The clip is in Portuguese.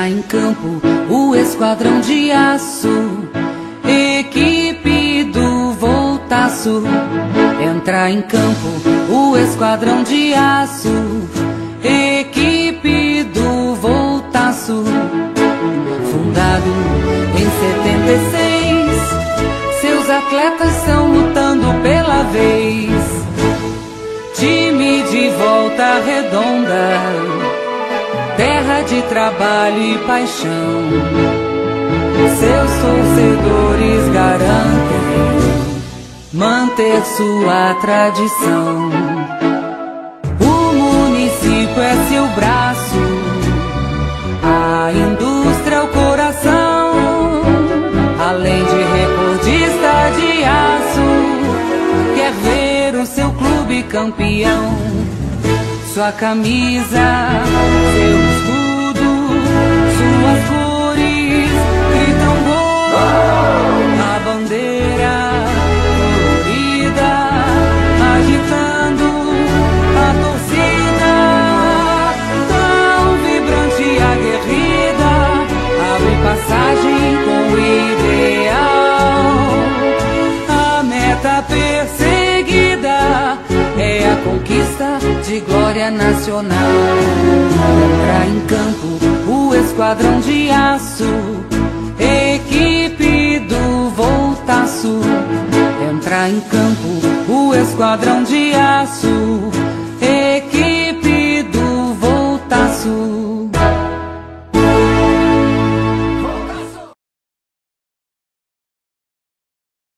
Entra em campo o esquadrão de aço, equipe do Voltaço. Entra em campo o esquadrão de aço, equipe do Voltaço. Fundado em 76, seus atletas estão lutando pela vez. Time de volta redonda terra de trabalho e paixão. Seus torcedores garantem manter sua tradição. O município é seu braço, a indústria é o coração. Além de recordista de aço, quer ver o seu clube campeão sua camisa, seu escudo, suas cores gritam gol. A bandeira colorida agitando a torcida, tão vibrante e aguerrida, abre passagem com o ideal. A meta perseguida conquista de glória nacional. Entra em campo o esquadrão de aço, equipe do Voltaço. Entra em campo o esquadrão de aço,